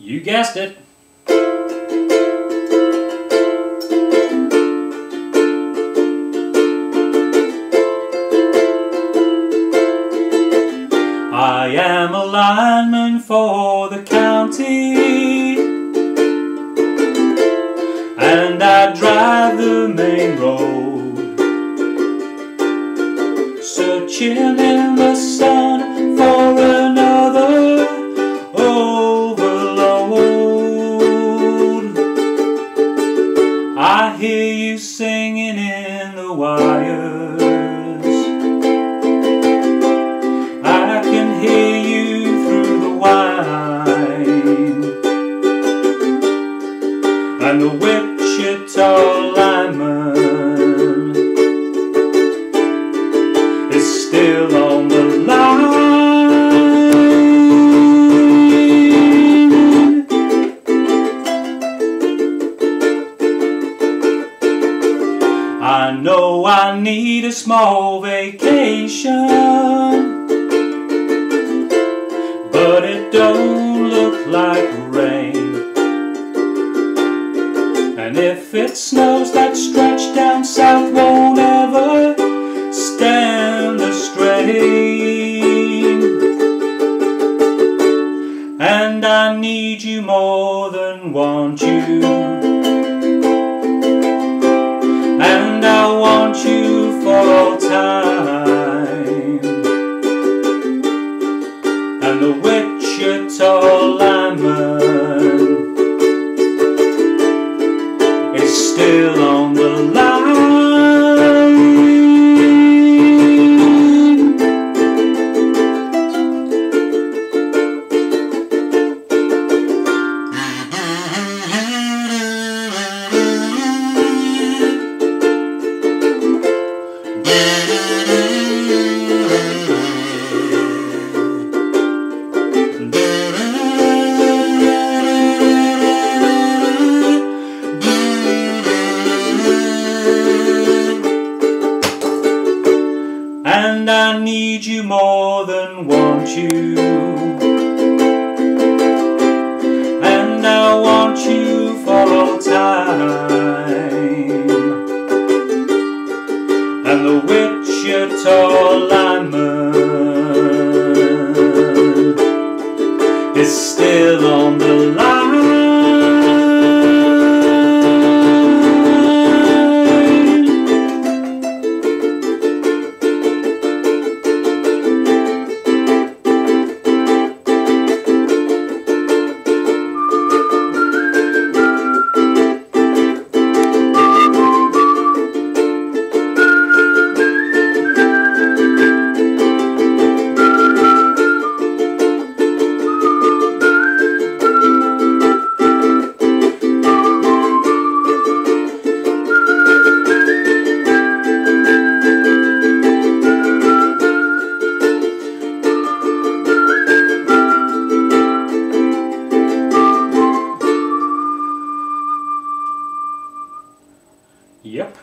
You guessed it. I am a lineman for the county And I drive the main road Searching I hear you singing in the wires. I can hear you through the whine. And the Wichita lineman Is still I need a small vacation but it don't look like rain. And if it snows, that stretch down south won't ever stand the strain. And I need you more than want you. And the Wichita lineman is still on the line. And I need you more than want you. And I want you for all time. And the Wichita lineman is still on the line. Yep.